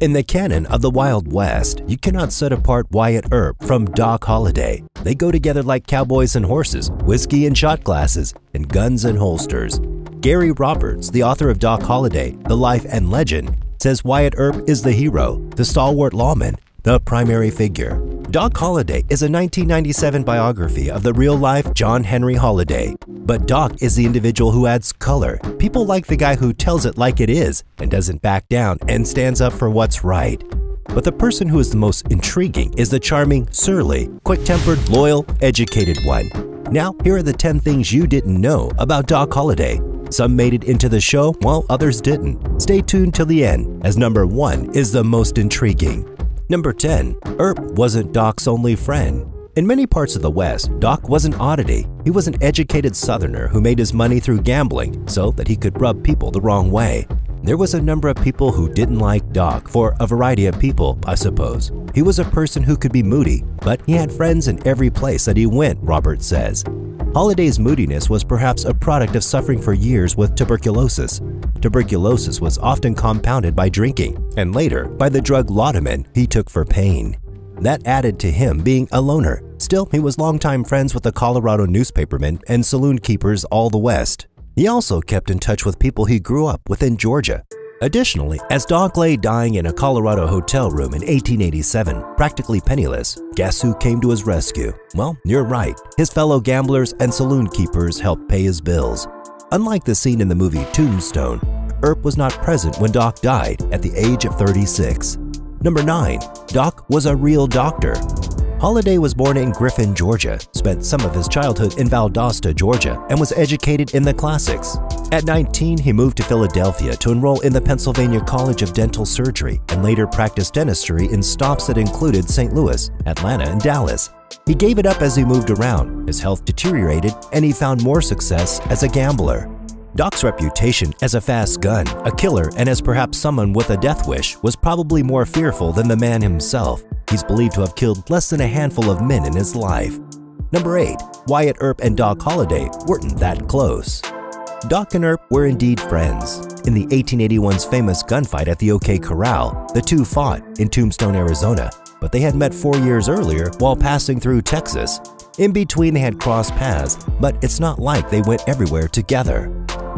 In the canon of the Wild West, you cannot set apart Wyatt Earp from Doc Holliday. They go together like cowboys and horses, whiskey and shot glasses, and guns and holsters. Gary Roberts, the author of Doc Holliday, The Life and Legend, says Wyatt Earp is the hero, the stalwart lawman, the primary figure. Doc Holliday is a 1997 biography of the real-life John Henry Holliday. But Doc is the individual who adds color. People like the guy who tells it like it is and doesn't back down and stands up for what's right. But the person who is the most intriguing is the charming, surly, quick-tempered, loyal, educated one. Now, here are the 10 things you didn't know about Doc Holliday. Some made it into the show, while others didn't. Stay tuned till the end, as number 1 is the most intriguing. Number 10. Earp wasn't Doc's only friend. In many parts of the West, Doc was an oddity. He was an educated Southerner who made his money through gambling so that he could rub people the wrong way. There was a number of people who didn't like Doc for a variety of people, I suppose. He was a person who could be moody, but he had friends in every place that he went, Robert says. Holliday's moodiness was perhaps a product of suffering for years with tuberculosis. Tuberculosis was often compounded by drinking, and later by the drug laudanum he took for pain. That added to him being a loner. Still, he was longtime friends with the Colorado newspapermen and saloon keepers all the West. He also kept in touch with people he grew up with in Georgia. Additionally, as Doc lay dying in a Colorado hotel room in 1887, practically penniless, guess who came to his rescue? Well, you're right. His fellow gamblers and saloon keepers helped pay his bills. Unlike the scene in the movie Tombstone, Earp was not present when Doc died at the age of 36. Number 9. Doc was a real doctor. Holliday was born in Griffin, Georgia, spent some of his childhood in Valdosta, Georgia, and was educated in the classics. At 19, he moved to Philadelphia to enroll in the Pennsylvania College of Dental Surgery and later practiced dentistry in stops that included St. Louis, Atlanta, and Dallas. He gave it up as he moved around, his health deteriorated, and he found more success as a gambler. Doc's reputation as a fast gun, a killer, and as perhaps someone with a death wish was probably more fearful than the man himself. He's believed to have killed less than a handful of men in his life. Number 8. Wyatt Earp and Doc Holliday weren't that close. Doc and Earp were indeed friends. In the 1881's famous gunfight at the OK Corral, the two fought in Tombstone, Arizona, but they had met four years earlier while passing through Texas. In between, they had crossed paths, but it's not like they went everywhere together.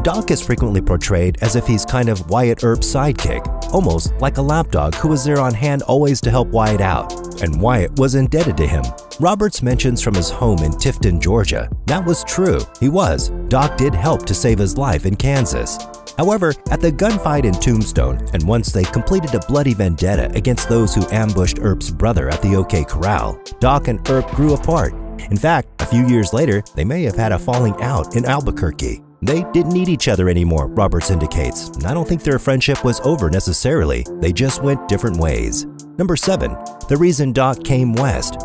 Doc is frequently portrayed as if he's kind of Wyatt Earp's sidekick, almost like a lapdog who was there on hand always to help Wyatt out, and Wyatt was indebted to him. Roberts mentions from his home in Tifton, Georgia. That was true, he was. Doc did help to save his life in Kansas. However, at the gunfight in Tombstone, and once they completed a bloody vendetta against those who ambushed Earp's brother at the OK Corral, Doc and Earp grew apart. In fact, a few years later, they may have had a falling out in Albuquerque. They didn't need each other anymore, Roberts indicates. I don't think their friendship was over necessarily, they just went different ways. Number 7. The reason Doc came west.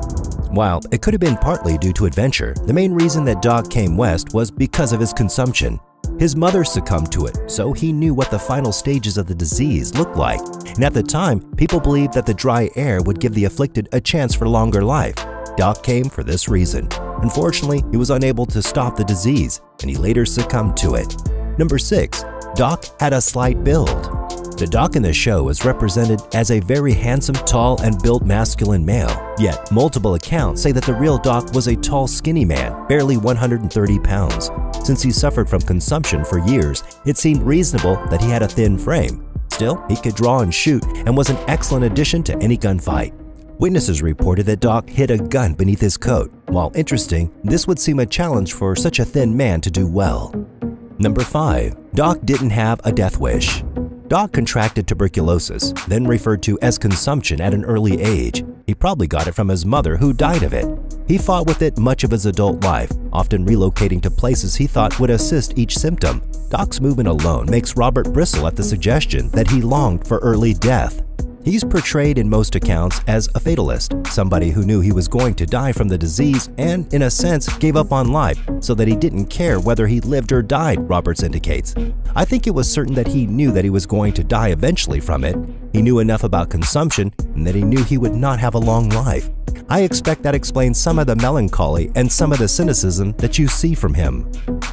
While it could have been partly due to adventure, the main reason that Doc came west was because of his consumption. His mother succumbed to it, so he knew what the final stages of the disease looked like. And at the time, people believed that the dry air would give the afflicted a chance for longer life. Doc came for this reason. Unfortunately, he was unable to stop the disease, and he later succumbed to it. Number 6. Doc had a slight build. The Doc in the show is represented as a very handsome, tall, and built masculine male. Yet, multiple accounts say that the real Doc was a tall, skinny man, barely 130 pounds. Since he suffered from consumption for years, it seemed reasonable that he had a thin frame. Still, he could draw and shoot and was an excellent addition to any gunfight. Witnesses reported that Doc hid a gun beneath his coat. While interesting, this would seem a challenge for such a thin man to do well. Number 5. Doc didn't have a death wish. Doc contracted tuberculosis, then referred to as consumption at an early age. He probably got it from his mother who died of it. He fought with it much of his adult life, often relocating to places he thought would assist each symptom. Doc's movement alone makes Robert bristle at the suggestion that he longed for early death. He's portrayed in most accounts as a fatalist, somebody who knew he was going to die from the disease and, in a sense, gave up on life so that he didn't care whether he lived or died, Roberts indicates. I think it was certain that he knew that he was going to die eventually from it. He knew enough about consumption and that he knew he would not have a long life. I expect that explains some of the melancholy and some of the cynicism that you see from him.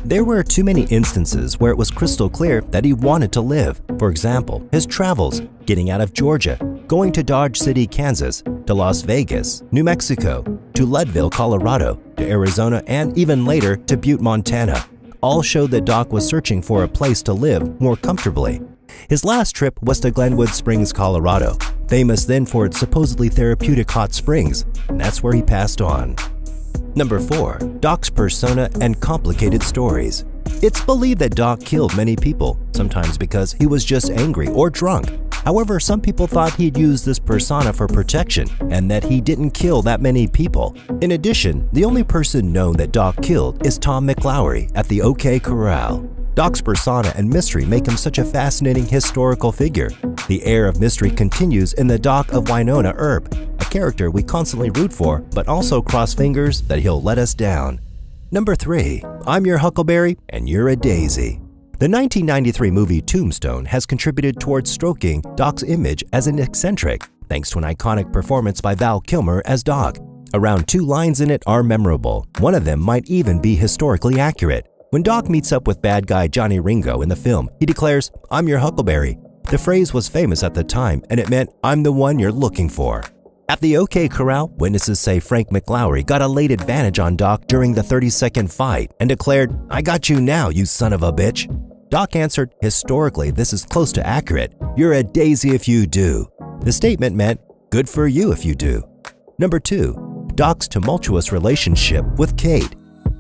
There were too many instances where it was crystal clear that he wanted to live. For example, his travels, getting out of Georgia, going to Dodge City, Kansas, to Las Vegas, New Mexico, to Leadville, Colorado, to Arizona, and even later to Butte, Montana, all showed that Doc was searching for a place to live more comfortably. His last trip was to Glenwood Springs, Colorado, famous then for its supposedly therapeutic hot springs, and that's where he passed on. Number 4. Doc's persona and complicated stories. It's believed that Doc killed many people, sometimes because he was just angry or drunk. However, some people thought he'd used this persona for protection and that he didn't kill that many people. In addition, the only person known that Doc killed is Tom McLaury at the OK Corral. Doc's persona and mystery make him such a fascinating historical figure. The air of mystery continues in the Doc of Wynonna Earp, character we constantly root for, but also cross fingers that he'll let us down. Number 3. I'm your Huckleberry and you're a Daisy. The 1993 movie Tombstone has contributed towards stroking Doc's image as an eccentric, thanks to an iconic performance by Val Kilmer as Doc. Around two lines in it are memorable. One of them might even be historically accurate. When Doc meets up with bad guy Johnny Ringo in the film, he declares, I'm your Huckleberry. The phrase was famous at the time and it meant, I'm the one you're looking for. At the OK Corral, witnesses say Frank McLaury got a late advantage on Doc during the 30 second fight and declared, I got you now, you son of a bitch. Doc answered, Historically, this is close to accurate. You're a daisy if you do. The statement meant, Good for you if you do. Number 2. Doc's tumultuous relationship with Kate.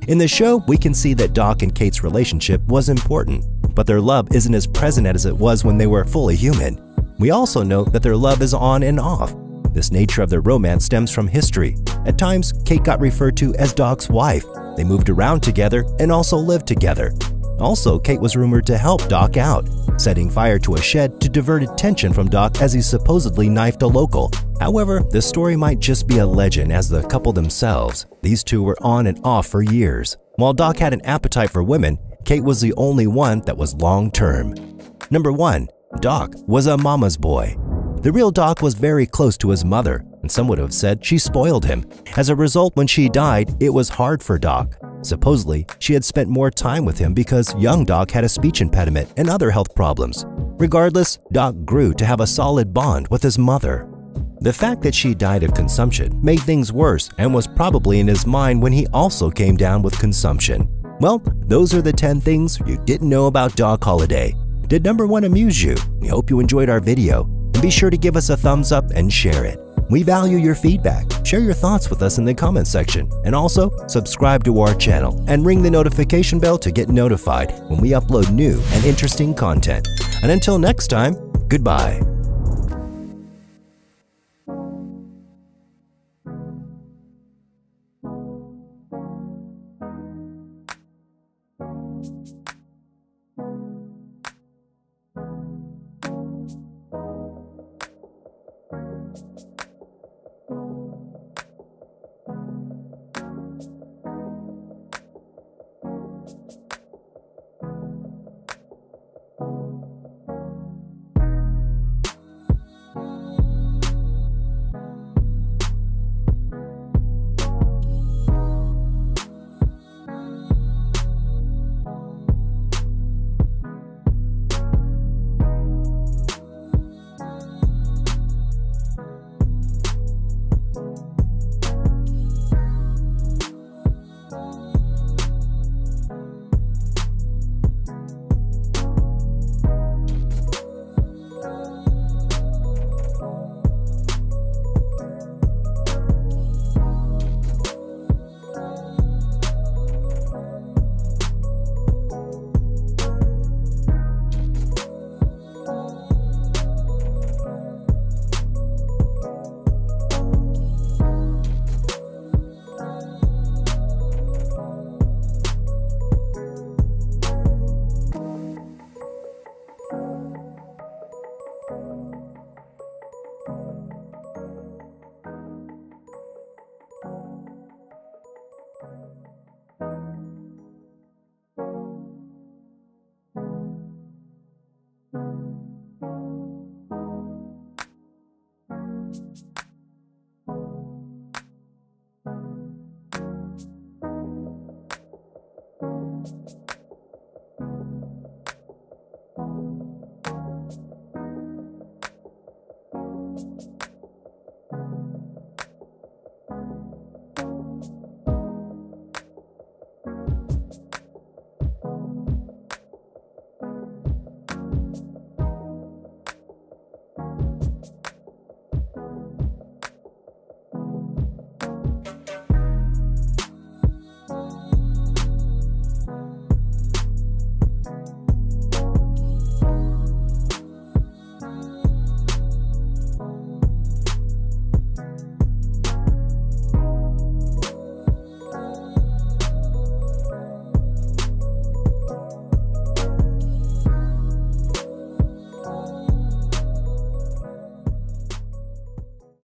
In the show, we can see that Doc and Kate's relationship was important, but their love isn't as present as it was when they were fully human. We also note that their love is on and off. This nature of their romance stems from history. At times, Kate got referred to as Doc's wife. They moved around together and also lived together. Also, Kate was rumored to help Doc out, setting fire to a shed to divert attention from Doc as he supposedly knifed a local. However, this story might just be a legend as the couple themselves. These two were on and off for years. While Doc had an appetite for women, Kate was the only one that was long term. Number 1. Doc was a mama's boy. The real Doc was very close to his mother, and some would have said she spoiled him. As a result, when she died, it was hard for Doc. Supposedly, she had spent more time with him because young Doc had a speech impediment and other health problems. Regardless, Doc grew to have a solid bond with his mother. The fact that she died of consumption made things worse and was probably in his mind when he also came down with consumption. Well, those are the 10 things you didn't know about Doc Holliday. Did number 1 amuse you? We hope you enjoyed our video, and be sure to give us a thumbs up and share it. We value your feedback. Share your thoughts with us in the comments section, and also subscribe to our channel and ring the notification bell to get notified when we upload new and interesting content. And until next time, goodbye.